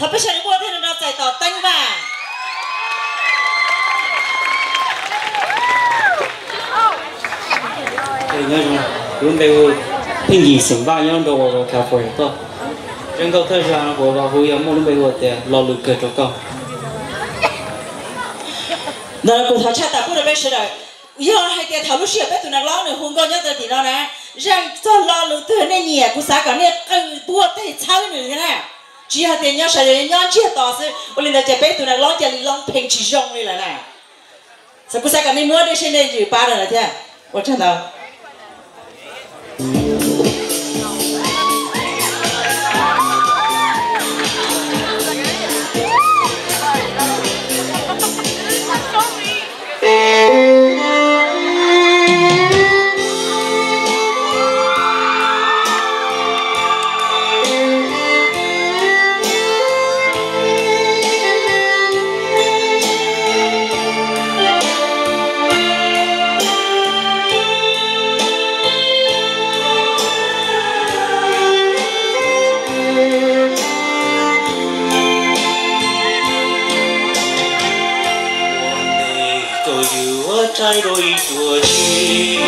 답변이 뭐 되는 라사이 더 땡바 그런 배우 핑기 신방 이런 도로 가보니 또 전국 특수한 고가 후에 모든 배우한테 러루 그쪽과 나는 그 사차다 그런 배시라 이런 할때 다루시야 배도나 라는 홍건여들 디나나 rằng cho lo lũ thứ này nhẹ của xã cả này tua tay sau nữa thế nào chỉ hạt tiền nhau sợ đến nhau chỉ hạt tỏ sự ôn đã đại bé tụi nó lo chạy lo phèn chỉ rong đi là nè sao cứ sai cả này mua để xin đây chỉ ba rồi là thế ôn chân đâu trai đôi chùa chi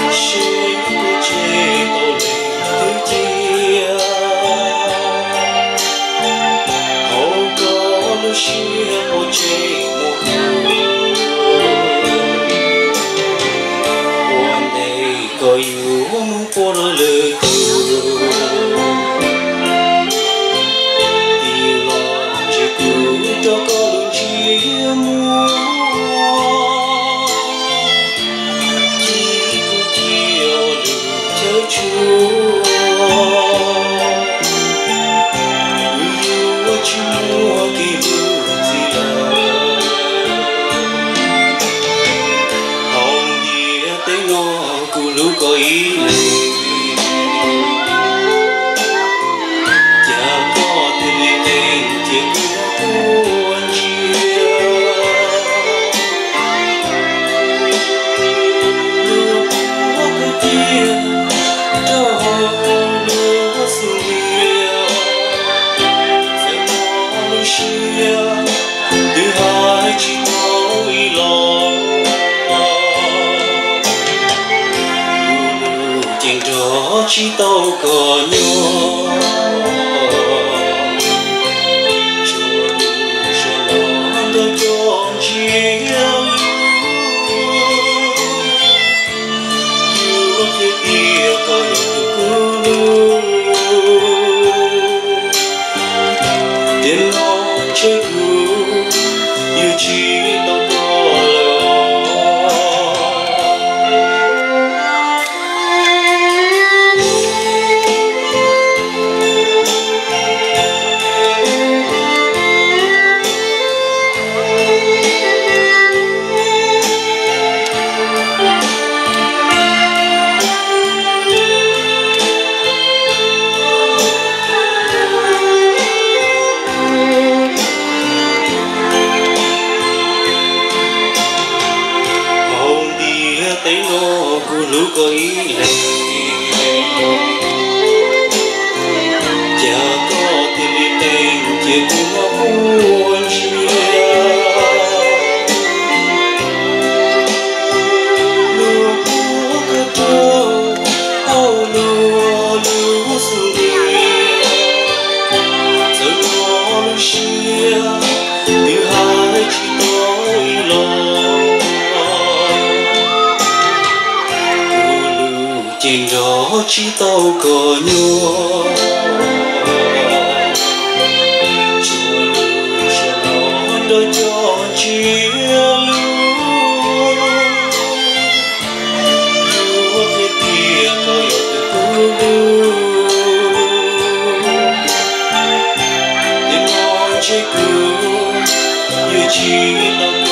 Hãy subscribe cho kênh Ghiền Mì Gõ Để không bỏ lỡ những video hấp dẫn hầu có Chi xưa cô nhuộm một One day có yêu muốn cô lời chỉ chỉnh rõ chi tàu cờ nhua đôi cho chia Hãy subscribe cho kênh Ghiền Mì Gõ Để không bỏ lỡ những video hấp dẫn